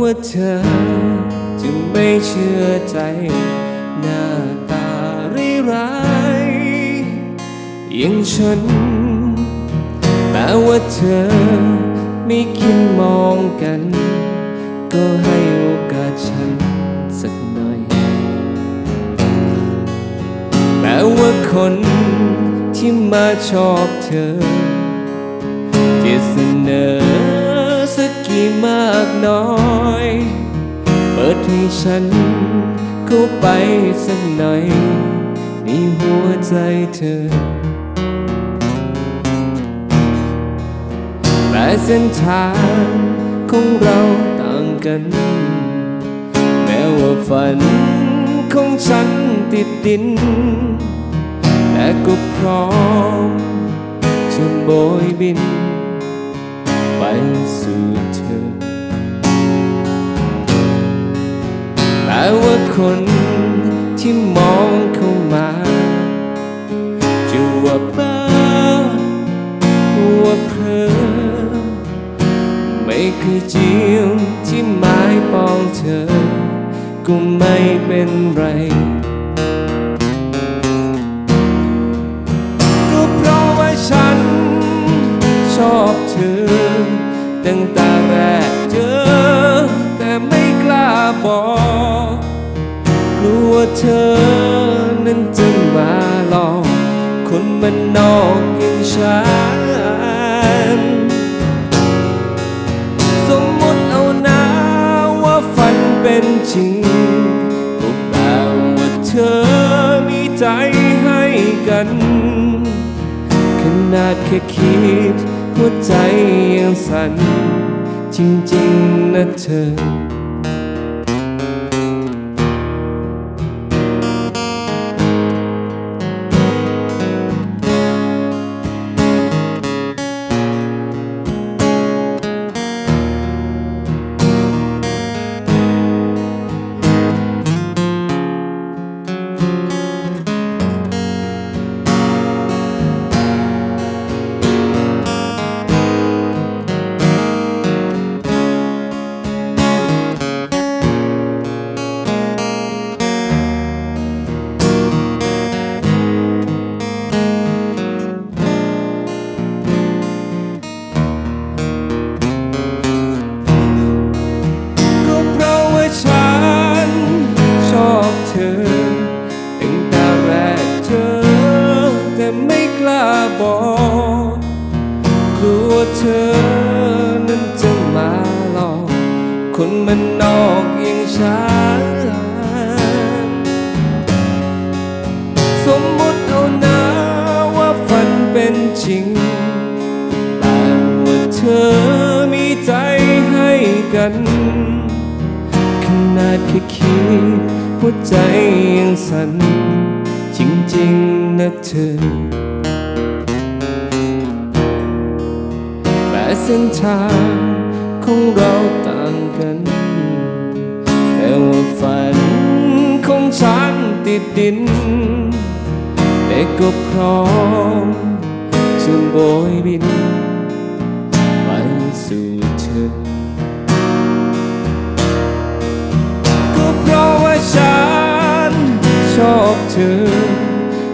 ว่าเธอจึงไม่เชื่อใจหน้าตาร้ายอย่างฉัน แต่ว่าเธอไม่คิดมองกัน ก็ให้โอกาสฉันสักหน่อย แม้ว่าคนที่มาชอบเธอ จะเสนอสักกี่มากน้อย ให้ฉันเข้าไปสักหน่อยในหัวใจเธอ แต่เส้นทางของเราต่างกัน แม้ว่าฝันของฉันติดดิน แต่ก็พร้อมจะโบยบิน ไปสู่เธอ แต่ว่าคนที่มองเข้ามาจะว่าบ้าว่าเพอไม่เคยจิ้มที่ไม้ปองเธอ ก็ไม่เป็นไรก็เพราะว่าฉันชอบเธอตั้งแต่แรก บอกกลัวเธอนั้นจะมาหลอกคนมันนอกอย่างฉัน สมมติเอานะว่าฝันเป็นจริงก็แปลว่าเธอมีใจให้กัน ขนาดแค่คิดหัวใจยังสั่นจริงๆนะเธอ คนมันนอกอย่างฉันสมมติเอานะว่าฝันเป็นจริง แต่ว่าเธอมีใจให้กัน ขนาดแค่คิดหัวใจยังสั่นจริงๆนะเธอแต่เส้นทางของเราต่า งกัน แต่ว่าฝันของฉันติดดิน แต่ก็พร้อมจะโบยบินไปสู่เธอ ก็เพราะว่าฉันชอบเธอ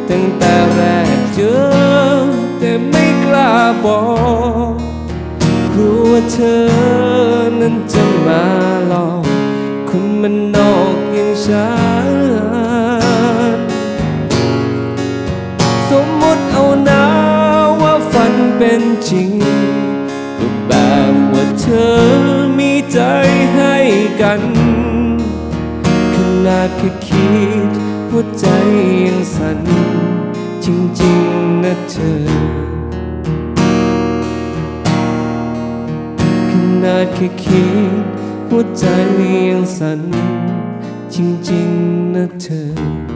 ตั้งแต่แรกเจอ แต่ไม่กล้าบอกกลัวเธอ นั้นจะมาหลอกคนมันนอกอย่างฉันสมมติเอานะว่าฝันเป็นจริงก็แบบว่าเธอมีใจให้กันขนาดแค่คิดหัวใจยังสั่นจริงๆนะเธอ นาดแค่คิดหัวใจยังสั่นจริงๆนะเธอ